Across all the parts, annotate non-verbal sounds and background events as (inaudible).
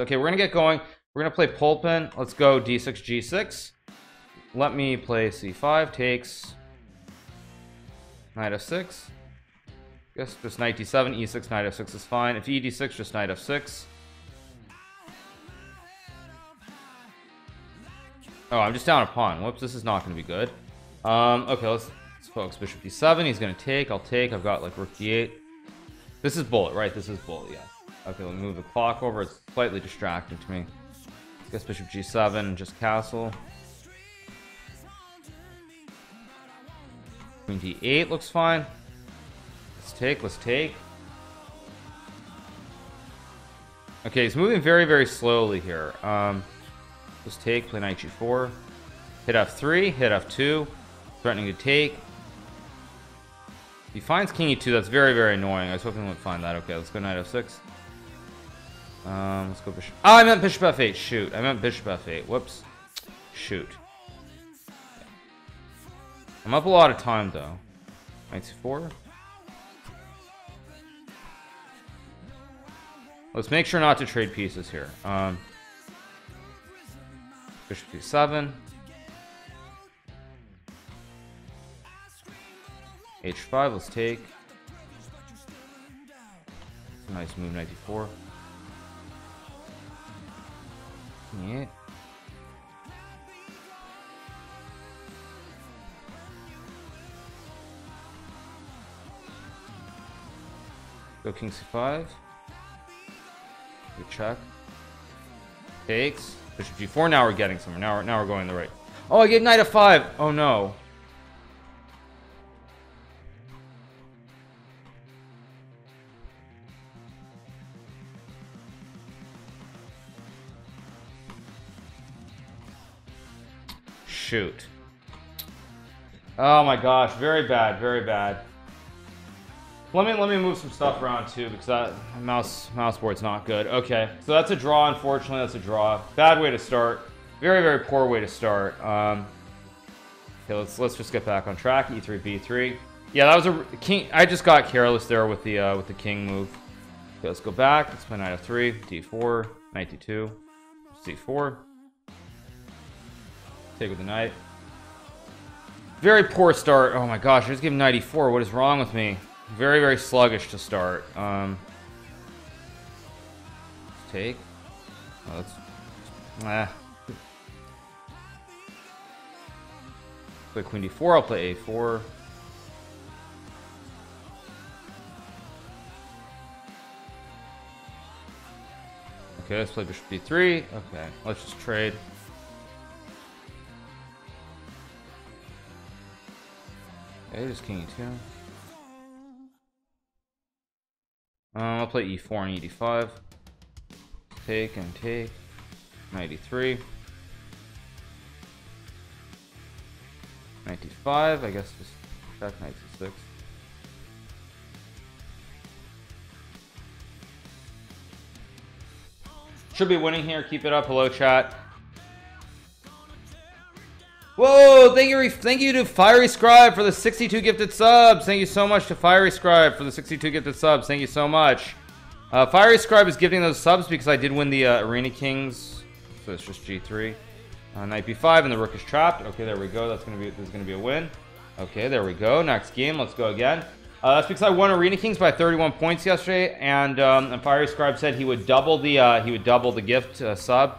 Okay, we're gonna get going. We're gonna play Pulpin. Let's go d6, g6. Let me play c5. Takes knight f6. Guess just knight d7, e6, knight f6 is fine. If e d6, just knight f6. Oh, I'm just down a pawn. Whoops, this is not to be good. Um, okay, let's, let's. Bishop d7. He's going to take. I'll take. I've got like rook d8. This is bullet, right? This is bullet, yeah. Okay, let me move the clock over. It's slightly distracting to me. I guess bishop g7, just castle. Queen d8 looks fine. Let's take, let's take. Okay, he's moving very, very slowly here. Um, let's take, play knight g4. Hit f3, hit f2. Threatening to take. He finds king e2, that's very, very annoying. I was hoping he would find that. Okay, let's go knight f6. Um, let's go bishop. Oh, I meant bishop f8. Shoot, I meant bishop f8. Whoops. Shoot. I'm up a lot of time though. Knight c4. Let's make sure not to trade pieces here. Um, bishop c7. H5. Let's take. Nice move, 94. Yeah. Go king c5. Good check. Takes. Bishop g4. Now we're getting somewhere. Now we're, now we're going the right. Oh, I get knight f5. Oh no. Shoot. Oh my gosh, very bad, very bad. Let me let me move some stuff around too because that mouse mouse board's not good. Okay, so that's a draw. Unfortunately, that's a draw. Bad way to start. Very very poor way to start. Um, okay, let's let's just get back on track. E3 B3. Yeah, that was a king. I just got careless there with the uh, with the king move. Okay, let's go back. Let's play knight f3, d4, knight d2, c4. Take with the knight. Very poor start. Oh my gosh, I just gave him 94. What is wrong with me? Very, very sluggish to start. Um, take. Oh, let's. Ah. Play queen d4. I'll play a4. Okay, let's play bishop d3. Okay, let's just trade. Just king e2. Um, I'll play e4 and e5. Take and take. 93. 95, I guess just check 96. Should be winning here. Keep it up. Hello, chat. Whoa, thank you, thank you to Fiery Scribe for the 62 gifted subs. Thank you so much to Fiery Scribe for the 62 gifted subs. Thank you so much. Uh, Fiery Scribe is giving those subs because I did win the uh, Arena Kings. So it's just G3. Uh, knight B5 and the rook is trapped. Okay, there we go. That's gonna be this is gonna be a win. Okay, there we go. Next game, let's go again. Uh, that's because I won Arena Kings by 31 points yesterday, and, um, and Fiery Scribe said he would double the uh, he would double the gift uh, sub.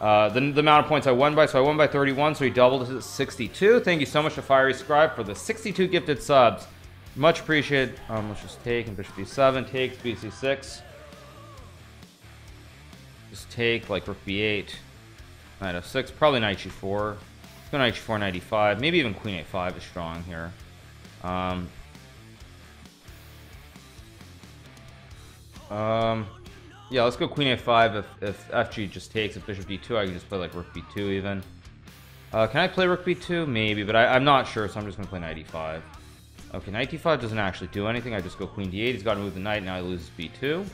Uh, the, the, amount of points I won by. So I won by 31, so he doubled it to 62. Thank you so much to Fiery Scribe for the 62 gifted subs. Much appreciated. Um, let's just take and bishop b7 takes bc6. Just take like rook b8, knight f6, probably knight g4. Let's go knight g4, knight e5, maybe even queen a5 is strong here. Um, um, yeah, let's go queen a5 if, if fg just takes. If bishop d2, I can just play like rook b2 even. Uh, can I play rook b2? Maybe, but I, am not sure, so I'm just going to play knight e5. Okay, knight e5 doesn't actually do anything. I just go queen d8. He's got to move the knight. Now he loses b2.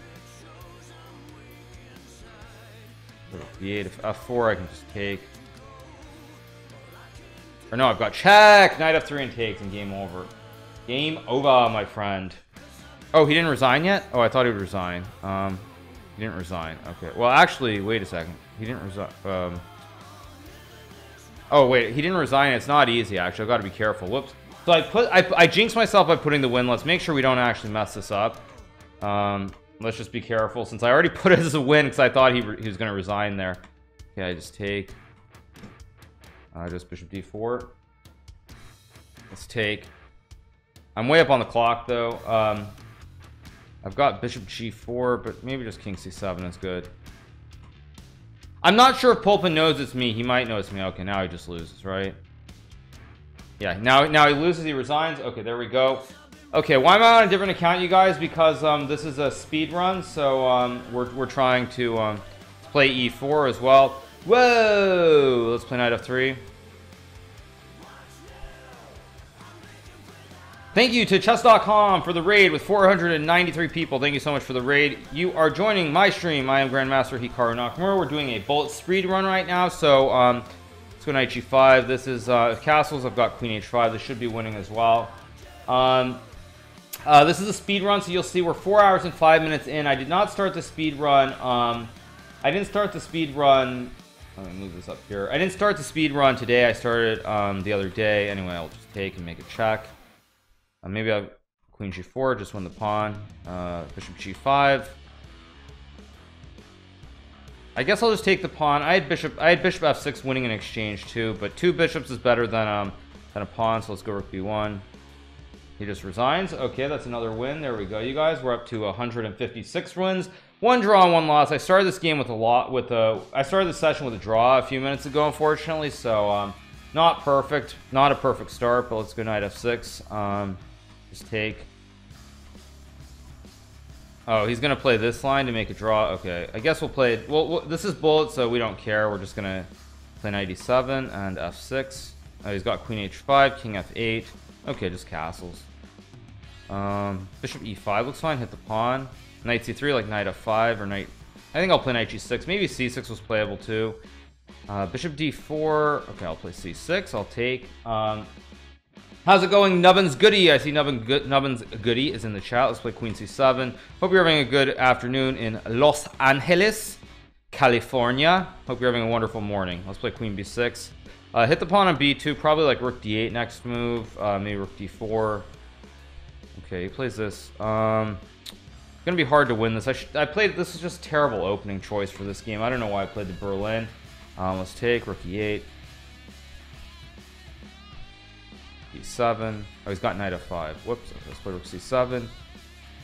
Rook b8. If f4, I can just take. Or no, I've got check! Knight f3 and takes, and game over. Game over, my friend. Oh, he didn't resign yet? Oh, I thought he would resign. Um, he didn't resign. Okay. Well, actually, wait a second. He didn't resign. Um, oh, wait. He didn't resign. It's not easy, actually. I've got to be careful. Whoops. So I put I, I jinxed myself by putting the win. Let's make sure we don't actually mess this up. Um, let's just be careful since I already (laughs) put it as a win because I thought he, he was going to resign there. Okay, I just take uh, just bishop d4. Let's take. I'm way up on the clock though. Um, I've got bishop g4, but maybe just king c7 is good. I'm not sure if Pulpin knows it's me. He might know it's me. Okay, now he just loses, right? Yeah, now now he loses, he resigns. Okay, there we go. Okay, why am I on a different account, you guys? Because um, this is a speed run, so um, we're, we're trying to um, play e4 as well. Whoa! Let's play knight f3. Thank you to chess.com for the raid with 493 people. Thank you so much for the raid. You are joining my stream. I am Grandmaster Hikaru Nakamura. We're doing a bullet speed run right now, so um, let's go knight g5. This is uh, castles. I've got queen h5. This should be winning as well. Um, uh, this is a speed run, so you'll see we're four hours and five minutes in. I did not start the speed run. Um, I didn't start the speed run. Let me move this up here. I didn't start the speed run today. I started um, the other day. Anyway, I'll just take and make a check. Uh, maybe I'll queen g4, just win the pawn. Uh, bishop g5. I guess I'll just take the pawn. I had bishop. I had bishop f6 winning in exchange too, but two bishops is better than um than a pawn. So let's go rook b1. He just resigns. Okay, that's another win. There we go, you guys. We're up to 156 wins. One draw, one loss. I started this game with a lot. With a. I started the session with a draw a few minutes ago, unfortunately. So um, not perfect. Not a perfect start. But let's go knight f6. Um, just take. Oh, he's gonna play this line to make a draw. Okay, I guess we'll play. Well, this is bullet, so we don't care. We're just gonna play 97 and f6. Oh, he's got queen h5, king f8. Okay, just castles. Um, bishop e5 looks fine. Hit the pawn. Knight c3, like knight f5 or knight. I think I'll play knight g6. Maybe c6 was playable too. Uh, bishop d4. Okay, I'll play c6. I'll take. Um, How's it going, Nubbins Goody? I see Nubbin Nubbins Goody is in the chat. Let's play Queen C7. Hope you're having a good afternoon in Los Angeles, California. Hope you're having a wonderful morning. Let's play Queen B6. Uh, hit the pawn on B2. Probably like Rook D8 next move. Uh, maybe Rook D4. Okay, he plays this. Um, gonna be hard to win this. I, I played. This is just terrible opening choice for this game. I don't know why I played the Berlin. Um, let's take Rook E8. D7. Oh, he's got knight f5. Whoops. Let's play rook c7.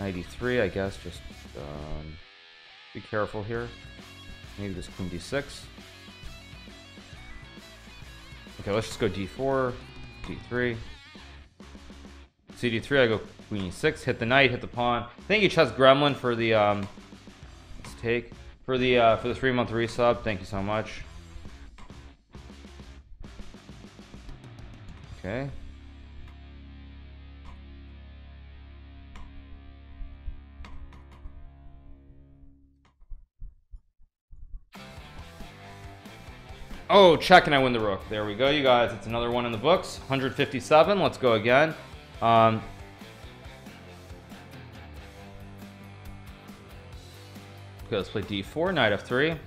Knight e3, I guess. Just um, be careful here. Maybe just queen d6. Okay, let's just go d4, d3. cd3, I go queen e6. Hit the knight, hit the pawn. Thank you, Chess Gremlin, for the um, let's take for the uh, for the three month resub. Thank you so much. Okay. Oh, check and I win the rook. There we go, you guys. It's another one in the books. 157. Let's go again. Um, okay, let's play d4, knight f3.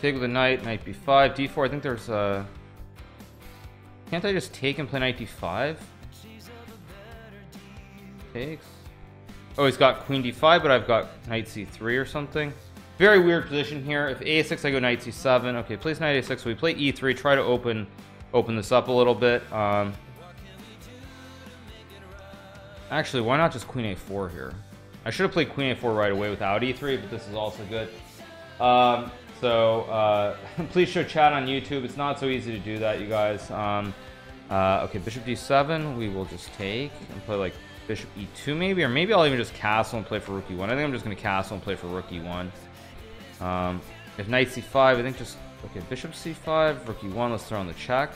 Take with the knight, knight b5, d4. I think there's a... Can't I just take and play knight d5? Takes. Oh, he's got queen d5, but I've got knight c3 or something. Very weird position here. If a6, I go knight c7. Okay, plays knight a6. So we play e3. Try to open open this up a little bit. Um, actually, why not just queen a4 here? I should have played queen a4 right away without e3, but this is also good. Um, so uh, (laughs) please show chat on YouTube. It's not so easy to do that, you guys. Um, uh, okay, bishop d7. We will just take and play like bishop e2 maybe, or maybe I'll even just castle and play for rook e1. I think I'm just going to castle and play for rook e1. Um, if knight c5, I think just, okay, bishop c5, rook e1, let's throw on the check.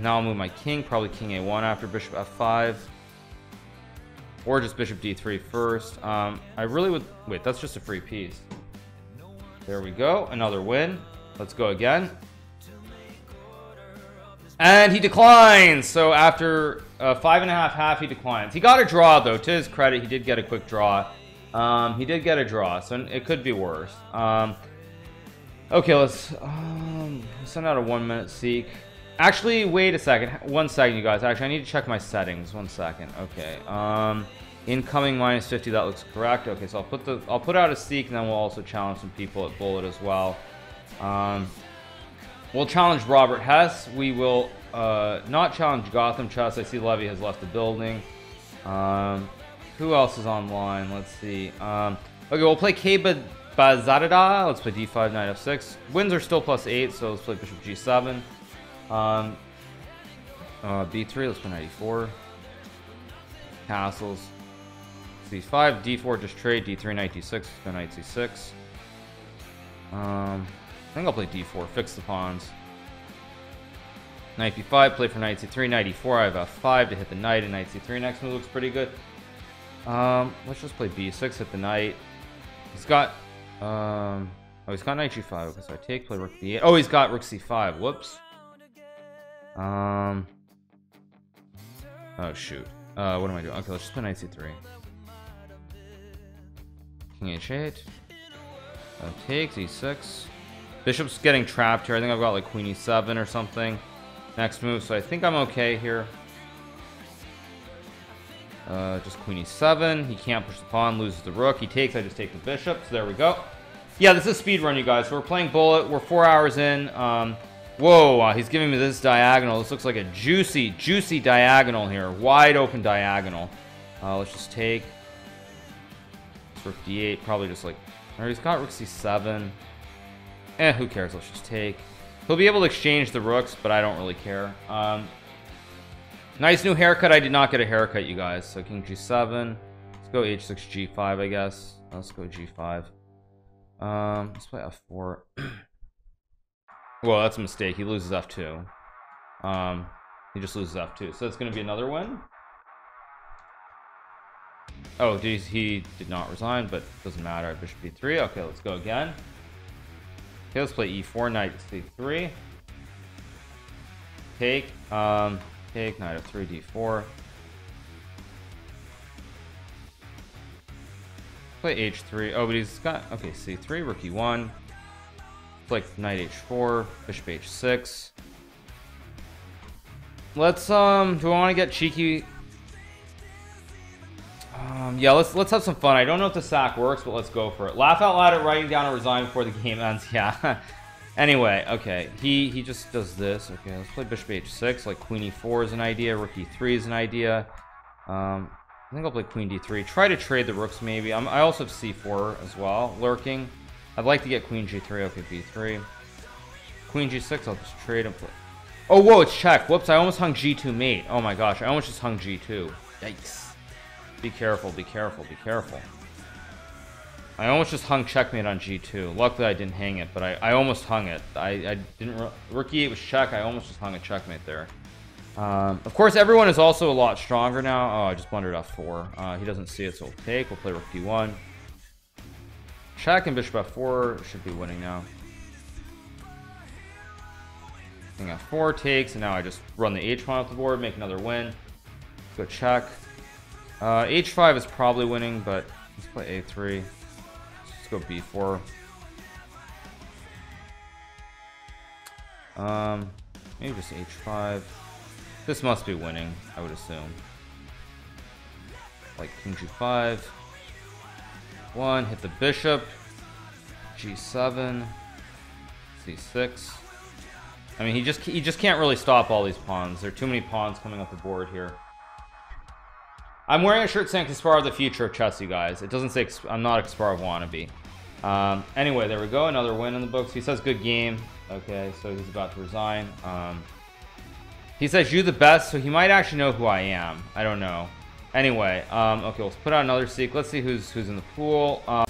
Now I'll move my king, probably king a1 after bishop f5. Or just bishop d3 first. Um, I really would, wait, that's just a free piece. There we go, another win. Let's go again. And he declines. So after uh, five and a half half, he declines. He got a draw, though. To his credit, he did get a quick draw. Um, he did get a draw, so it could be worse. Um, okay, let's um, send out a one-minute seek. Actually, wait a second. One second, you guys. Actually, I need to check my settings. One second. Okay. Um, incoming minus 50. That looks correct. Okay, so I'll put the I'll put out a seek, and then we'll also challenge some people at bullet as well. Um, we'll challenge Robert Hess. We will uh, not challenge Gotham Chess. I see Levy has left the building. Um, who else is online? Let's see. Um, okay, we'll play Keba Bazadada. Let's play D5, Knight F6. Wins are still plus 8, so let's play Bishop G7. Um, uh, B3, let's play knight e4. Castles. C5, D4, just trade. D3, Knight D6, go Knight C6. Um, think I'll play D4, fix the pawns. Knight B5, play for Knight C3, Knight E4, I have F5 to hit the Knight, and Knight C3 next move looks pretty good. Um, let's just play B6 hit the Knight. He's got, um, oh, he's got Knight G5, okay, so I take, play Rook B8. Oh, he's got Rook C5, whoops. Um. Oh shoot. Uh, what am I doing? Okay, let's just play knight c3. King h8. Uh, takes e6. Bishop's getting trapped here. I think I've got like queen e7 or something. Next move, so I think I'm okay here. Uh, just queen e7. He can't push the pawn, loses the rook. He takes, I just take the bishop. So there we go. Yeah, this is speed run, you guys. So we're playing bullet. We're four hours in. Um, Whoa, uh, he's giving me this diagonal. This looks like a juicy, juicy diagonal here. Wide open diagonal. Uh, let's just take rook d8. Probably just like... Or he's got rook c7. Eh, who cares? Let's just take. He'll be able to exchange the rooks, but I don't really care. Um, nice new haircut. I did not get a haircut, you guys. So king g7. Let's go h6, g5, I guess. Let's go g5. Um, let's play f4. (clears throat) Well, that's a mistake. He loses f2. Um, he just loses f2. So it's going to be another win. Oh, geez, he did not resign, but doesn't matter. Bishop b3. Okay, let's go again. Okay, let's play e4, knight c3. Take, um, take, knight f3, d4. Play h3. Oh, but he's got, okay, c3, rook e1 like knight h4, bishop h6. Let's um do I want to get cheeky? Um yeah, let's let's have some fun. I don't know if the sack works, but let's go for it. Laugh out loud at writing down a resign before the game ends. (laughs) Yeah. anyway, okay. He he just does this. Okay, let's play bishop h6. Like queen e4 is an idea, rook e3 is an idea. Um I think I'll play queen d3. Try to trade the rooks maybe. I'm, I also have c4 as well lurking. I'd like to get queen g3. Okay, b3. Queen g6, I'll just trade and play. Oh, whoa, it's check. Whoops, I almost hung g2 mate. Oh my gosh, I almost just hung g2. Yikes. Be careful, be careful, be careful. I almost just hung checkmate on g2. Luckily, I didn't hang it, but I, I almost hung it. I, I didn't... Rook e8 was check. I almost just hung a checkmate there. Um, of course, everyone is also a lot stronger now. Oh, I just blundered f4. Uh, he doesn't see it, so we'll take. We'll play rook d1. Check and bishop f4 should be winning now. King f4 takes, and now I just run the h pawn off the board, make another win. Go check. Uh, h5 is probably winning, but let's play a3. Let's go b4. Um, maybe just h5. This must be winning, I would assume. Like king g5. One, hit the bishop. G7. C6. I mean, he just he just can't really stop all these pawns. There are too many pawns coming up the board here. I'm wearing a shirt saying Kasparov the future of chess, you guys. It doesn't say I'm not a Kasparov wannabe. Um, anyway, there we go. Another win in the books. He says good game. Okay, so he's about to resign. Um, he says you the best, so he might actually know who I am. I don't know. Anyway, um, okay, let's put out another seek. Let's see who's who's in the pool. Um,